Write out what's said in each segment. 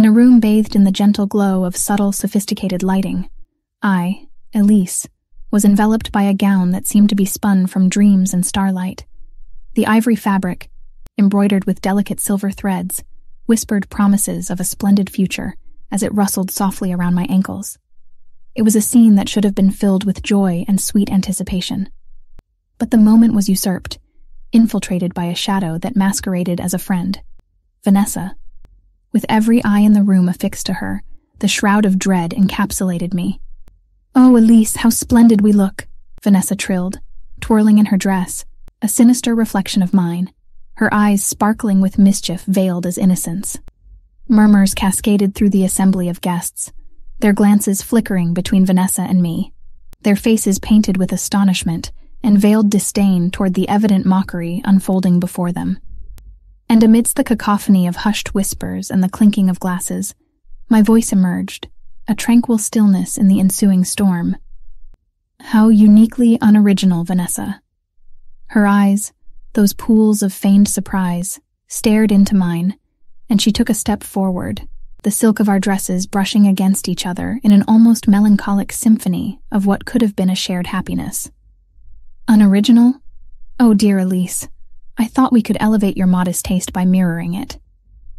In a room bathed in the gentle glow of subtle, sophisticated lighting, I, Elise, was enveloped by a gown that seemed to be spun from dreams and starlight. The ivory fabric, embroidered with delicate silver threads, whispered promises of a splendid future as it rustled softly around my ankles. It was a scene that should have been filled with joy and sweet anticipation. But the moment was usurped, infiltrated by a shadow that masqueraded as a friend. Vanessa. With every eye in the room affixed to her, the shroud of dread encapsulated me. Oh, Elise, how splendid we look, Vanessa trilled, twirling in her dress, a sinister reflection of mine, her eyes sparkling with mischief veiled as innocence. Murmurs cascaded through the assembly of guests, their glances flickering between Vanessa and me, their faces painted with astonishment and veiled disdain toward the evident mockery unfolding before them. And amidst the cacophony of hushed whispers and the clinking of glasses, my voice emerged, a tranquil stillness in the ensuing storm. How uniquely unoriginal, Vanessa. Her eyes, those pools of feigned surprise, stared into mine, and she took a step forward, the silk of our dresses brushing against each other in an almost melancholic symphony of what could have been a shared happiness. Unoriginal? Oh, dear Elise, I thought we could elevate your modest taste by mirroring it.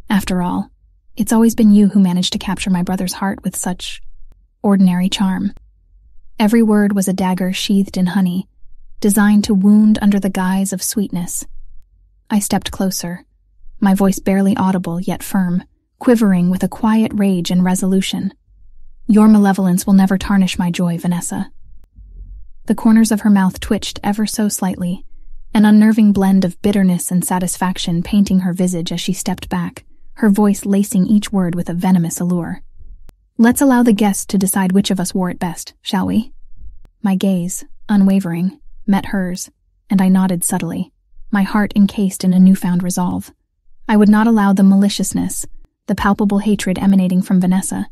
After all, it's always been you who managed to capture my brother's heart with such ordinary charm. Every word was a dagger sheathed in honey, designed to wound under the guise of sweetness. I stepped closer, my voice barely audible yet firm quivering with a quiet rage and resolution. Your malevolence will never tarnish my joy, Vanessa. The corners of her mouth twitched ever so slightly, an unnerving blend of bitterness and satisfaction painting her visage as she stepped back, her voice lacing each word with a venomous allure. Let's allow the guests to decide which of us wore it best, shall we? My gaze, unwavering, met hers, and I nodded subtly, my heart encased in a newfound resolve. I would not allow the maliciousness, the palpable hatred emanating from Vanessa,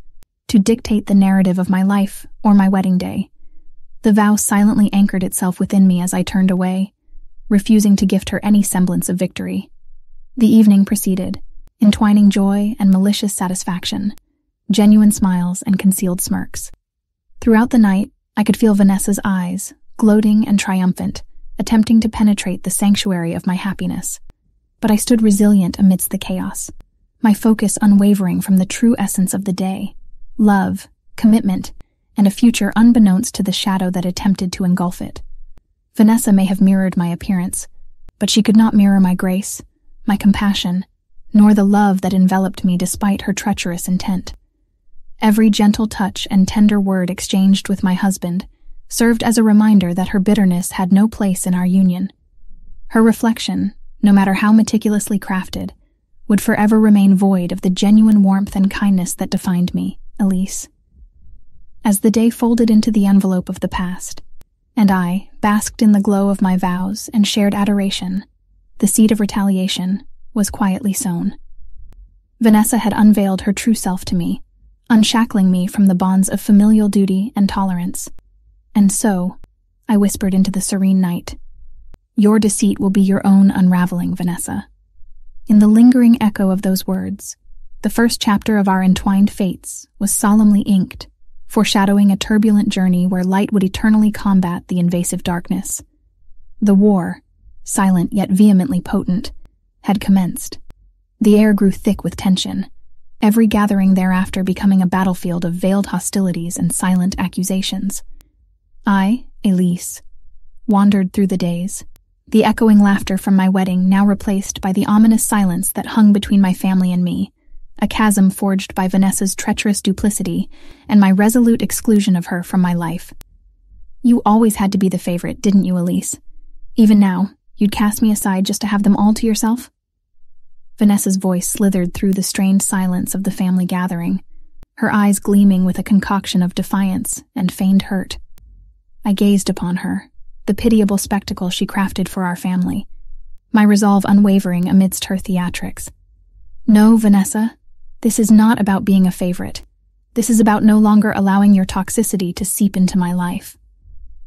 to dictate the narrative of my life or my wedding day. The vow silently anchored itself within me as I turned away, refusing to gift her any semblance of victory. The evening proceeded, entwining joy and malicious satisfaction, genuine smiles and concealed smirks. Throughout the night, I could feel Vanessa's eyes, gloating and triumphant, attempting to penetrate the sanctuary of my happiness. But I stood resilient amidst the chaos my focus unwavering from the true essence of the day love, commitment, and a future unbeknownst to the shadow that attempted to engulf it. Vanessa may have mirrored my appearance, but she could not mirror my grace, my compassion, nor the love that enveloped me despite her treacherous intent. Every gentle touch and tender word exchanged with my husband served as a reminder that her bitterness had no place in our union. Her reflection, no matter how meticulously crafted, would forever remain void of the genuine warmth and kindness that defined me, Elise. As the day folded into the envelope of the past, and I basked in the glow of my vows and shared adoration, the seed of retaliation was quietly sown. Vanessa had unveiled her true self to me, unshackling me from the bonds of familial duty and tolerance. And so, I whispered into the serene night, Your deceit will be your own unraveling, Vanessa. In the lingering echo of those words, the first chapter of our entwined fates was solemnly inked, foreshadowing a turbulent journey where light would eternally combat the invasive darkness. The war, silent yet vehemently potent, had commenced. The air grew thick with tension, every gathering thereafter becoming a battlefield of veiled hostilities and silent accusations. I, Elise, wandered through the days, the echoing laughter from my wedding now replaced by the ominous silence that hung between my family and me, a chasm forged by Vanessa's treacherous duplicity and my resolute exclusion of her from my life. You always had to be the favorite, didn't you, Elise? Even now, you'd cast me aside just to have them all to yourself? Vanessa's voice slithered through the strained silence of the family gathering, her eyes gleaming with a concoction of defiance and feigned hurt. I gazed upon her, the pitiable spectacle she crafted for our family, my resolve unwavering amidst her theatrics. No, Vanessa, this is not about being a favorite. This is about no longer allowing your toxicity to seep into my life.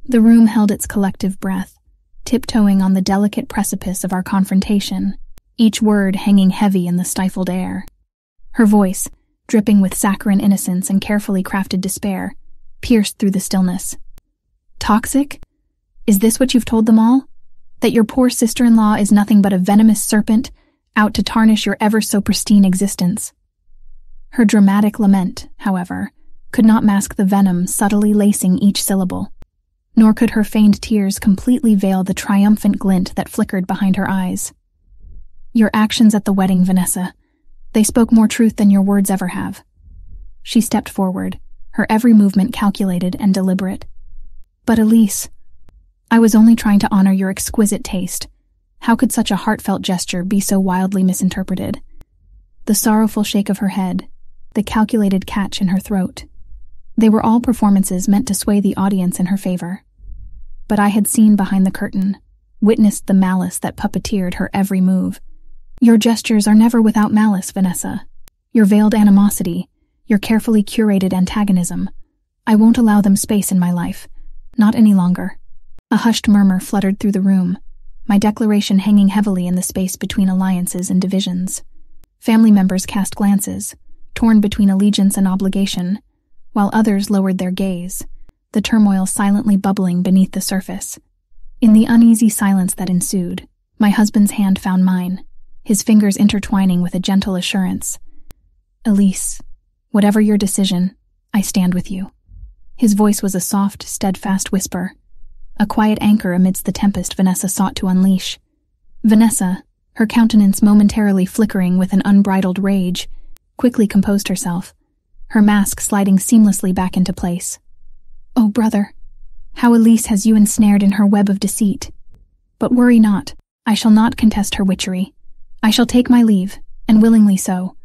The room held its collective breath, tiptoeing on the delicate precipice of our confrontation, each word hanging heavy in the stifled air. Her voice, dripping with saccharine innocence and carefully crafted despair, pierced through the stillness. Toxic? Is this what you've told them all? That your poor sister in law is nothing but a venomous serpent out to tarnish your ever so pristine existence? Her dramatic lament, however, could not mask the venom subtly lacing each syllable, nor could her feigned tears completely veil the triumphant glint that flickered behind her eyes. Your actions at the wedding, Vanessa, they spoke more truth than your words ever have. She stepped forward, her every movement calculated and deliberate. But Elise, I was only trying to honor your exquisite taste. How could such a heartfelt gesture be so wildly misinterpreted? The sorrowful shake of her head, the calculated catch in her throat. They were all performances meant to sway the audience in her favor. But I had seen behind the curtain, witnessed the malice that puppeteered her every move. Your gestures are never without malice, Vanessa. Your veiled animosity, your carefully curated antagonism. I won't allow them space in my life. Not any longer. A hushed murmur fluttered through the room, my declaration hanging heavily in the space between alliances and divisions. Family members cast glances, torn between allegiance and obligation, while others lowered their gaze, the turmoil silently bubbling beneath the surface. In the uneasy silence that ensued, my husband's hand found mine, his fingers intertwining with a gentle assurance. Elise, whatever your decision, I stand with you. His voice was a soft, steadfast whisper, a quiet anchor amidst the tempest Vanessa sought to unleash. Vanessa, her countenance momentarily flickering with an unbridled rage, quickly composed herself, her mask sliding seamlessly back into place. Oh, brother, how Elise has you ensnared in her web of deceit. But worry not, I shall not contest her witchery. I shall take my leave, and willingly so.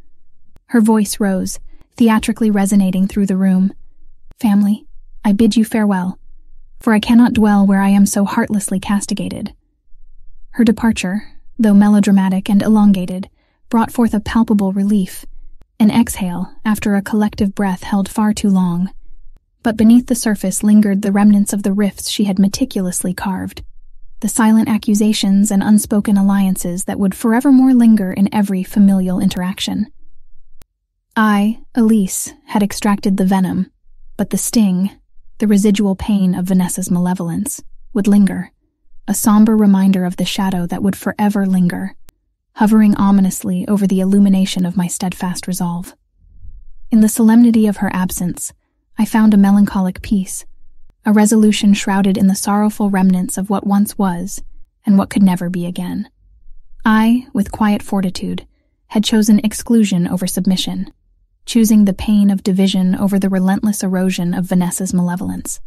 Her voice rose, theatrically resonating through the room. Family, I bid you farewell, for I cannot dwell where I am so heartlessly castigated. Her departure, though melodramatic and elongated, brought forth a palpable relief, an exhale after a collective breath held far too long. But beneath the surface lingered the remnants of the rifts she had meticulously carved, the silent accusations and unspoken alliances that would forevermore linger in every familial interaction. I, Elise, had extracted the venom, but the sting, the residual pain of Vanessa's malevolence, would linger, a somber reminder of the shadow that would forever linger, hovering ominously over the illumination of my steadfast resolve. In the solemnity of her absence, I found a melancholic peace, a resolution shrouded in the sorrowful remnants of what once was and what could never be again. I, with quiet fortitude, had chosen exclusion over submission, choosing the pain of division over the relentless erosion of Vanessa's malevolence.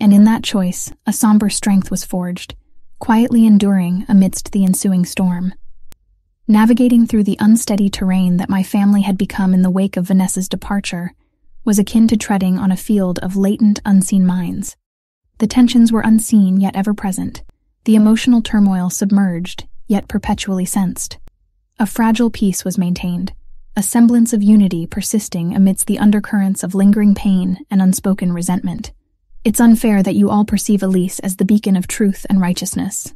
And in that choice, a somber strength was forged, quietly enduring amidst the ensuing storm. Navigating through the unsteady terrain that my family had become in the wake of Vanessa's departure was akin to treading on a field of latent, unseen mines. The tensions were unseen yet ever present, the emotional turmoil submerged yet perpetually sensed. A fragile peace was maintained, a semblance of unity persisting amidst the undercurrents of lingering pain and unspoken resentment. It's unfair that you all perceive Elise as the beacon of truth and righteousness.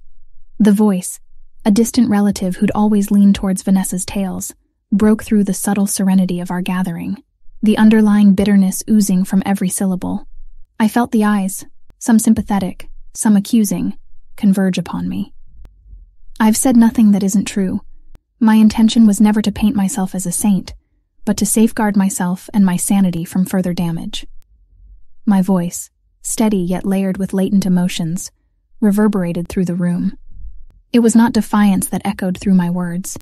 The voice, a distant relative who'd always leaned towards Vanessa's tales, broke through the subtle serenity of our gathering, the underlying bitterness oozing from every syllable. I felt the eyes, some sympathetic, some accusing, converge upon me. I've said nothing that isn't true, my intention was never to paint myself as a saint, but to safeguard myself and my sanity from further damage. My voice, steady yet layered with latent emotions, reverberated through the room. It was not defiance that echoed through my words,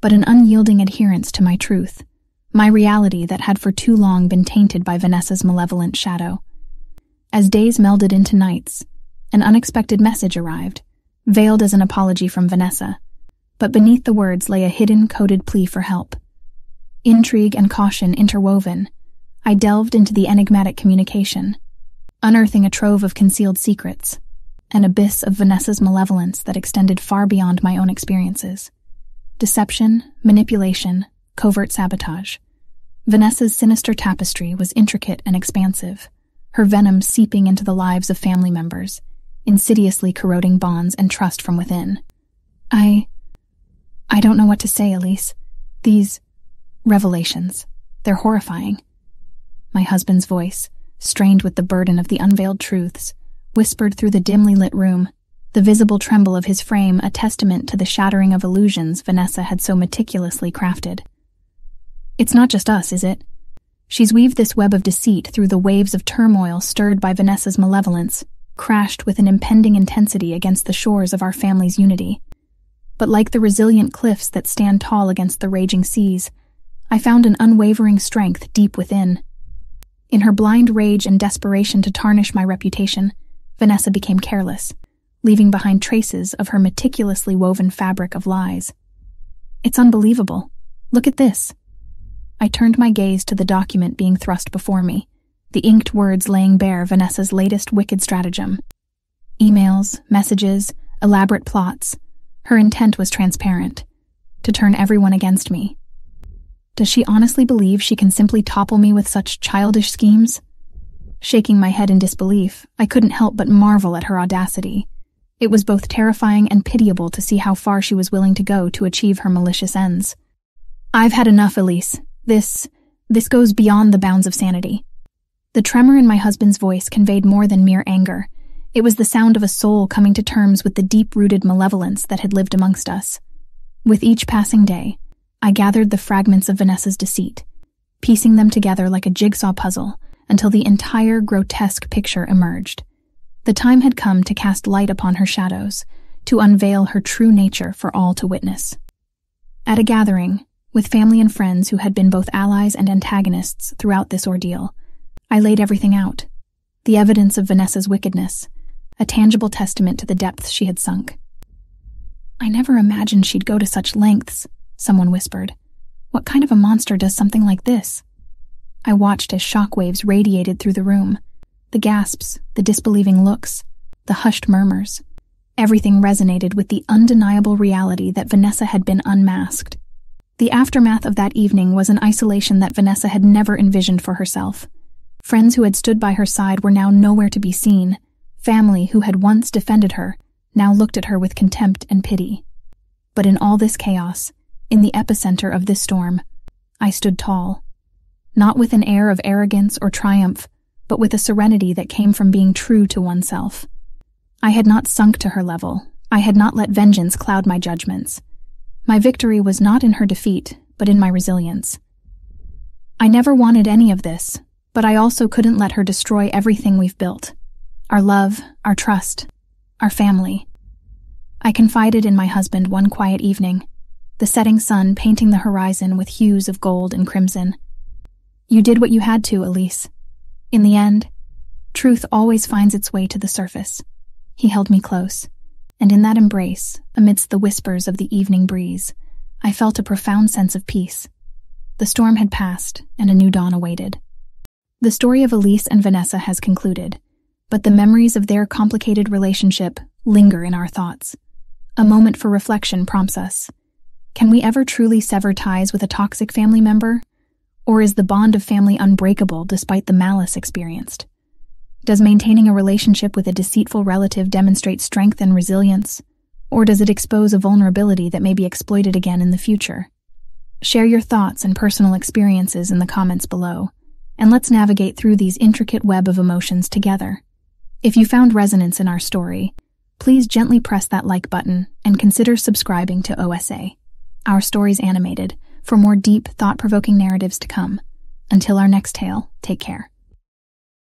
but an unyielding adherence to my truth, my reality that had for too long been tainted by Vanessa's malevolent shadow. As days melded into nights, an unexpected message arrived, veiled as an apology from Vanessa but beneath the words lay a hidden, coded plea for help. Intrigue and caution interwoven, I delved into the enigmatic communication, unearthing a trove of concealed secrets, an abyss of Vanessa's malevolence that extended far beyond my own experiences. Deception, manipulation, covert sabotage. Vanessa's sinister tapestry was intricate and expansive, her venom seeping into the lives of family members, insidiously corroding bonds and trust from within. I I don't know what to say, Elise. These revelations, They're horrifying. My husband's voice, strained with the burden of the unveiled truths, whispered through the dimly lit room, the visible tremble of his frame a testament to the shattering of illusions Vanessa had so meticulously crafted. It's not just us, is it? She's weaved this web of deceit through the waves of turmoil stirred by Vanessa's malevolence, crashed with an impending intensity against the shores of our family's unity. But like the resilient cliffs that stand tall against the raging seas, I found an unwavering strength deep within. In her blind rage and desperation to tarnish my reputation, Vanessa became careless, leaving behind traces of her meticulously woven fabric of lies. It's unbelievable. Look at this. I turned my gaze to the document being thrust before me, the inked words laying bare Vanessa's latest wicked stratagem. Emails, messages, elaborate plots. Her intent was transparent to turn everyone against me. Does she honestly believe she can simply topple me with such childish schemes? Shaking my head in disbelief, I couldn't help but marvel at her audacity. It was both terrifying and pitiable to see how far she was willing to go to achieve her malicious ends. I've had enough, Elise, this, this goes beyond the bounds of sanity. The tremor in my husband's voice conveyed more than mere anger. It was the sound of a soul coming to terms with the deep-rooted malevolence that had lived amongst us. With each passing day, I gathered the fragments of Vanessa's deceit, piecing them together like a jigsaw puzzle until the entire grotesque picture emerged. The time had come to cast light upon her shadows, to unveil her true nature for all to witness. At a gathering, with family and friends who had been both allies and antagonists throughout this ordeal, I laid everything out. The evidence of Vanessa's wickedness, a tangible testament to the depths she had sunk. I never imagined she'd go to such lengths, someone whispered. What kind of a monster does something like this? I watched as shockwaves radiated through the room. The gasps, the disbelieving looks, the hushed murmurs. Everything resonated with the undeniable reality that Vanessa had been unmasked. The aftermath of that evening was an isolation that Vanessa had never envisioned for herself. Friends who had stood by her side were now nowhere to be seen. Family who had once defended her now looked at her with contempt and pity. But in all this chaos, in the epicenter of this storm, I stood tall. Not with an air of arrogance or triumph, but with a serenity that came from being true to oneself. I had not sunk to her level. I had not let vengeance cloud my judgments. My victory was not in her defeat, but in my resilience. I never wanted any of this, but I also couldn't let her destroy everything we've built our love, our trust, our family. I confided in my husband one quiet evening, the setting sun painting the horizon with hues of gold and crimson. You did what you had to, Elise. In the end, truth always finds its way to the surface. He held me close and in that embrace, amidst the whispers of the evening breeze, I felt a profound sense of peace. The storm had passed, and a new dawn awaited. The story of Elise and Vanessa has concluded, but the memories of their complicated relationship linger in our thoughts. A moment for reflection prompts us. Can we ever truly sever ties with a toxic family member? Or is the bond of family unbreakable despite the malice experienced? Does maintaining a relationship with a deceitful relative demonstrate strength and resilience? Or does it expose a vulnerability that may be exploited again in the future? Share your thoughts and personal experiences in the comments below, and let's navigate through these intricate web of emotions together. If you found resonance in our story, please gently press that like button and consider subscribing to OSA, our stories animated, for more deep, thought provoking narratives to come. Until our next tale, take care.